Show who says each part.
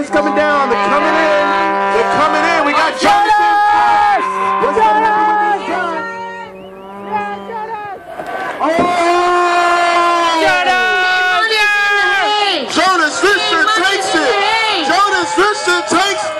Speaker 1: It's coming down. They're coming in. They're coming in. We got Jonas.
Speaker 2: Jonas. Jonas. on
Speaker 1: Jonas. Jonas.
Speaker 2: Yeah, Jonas.
Speaker 1: Oh!
Speaker 3: Jonas!
Speaker 1: Jonas Richard takes
Speaker 3: it.
Speaker 1: Jonas Richard takes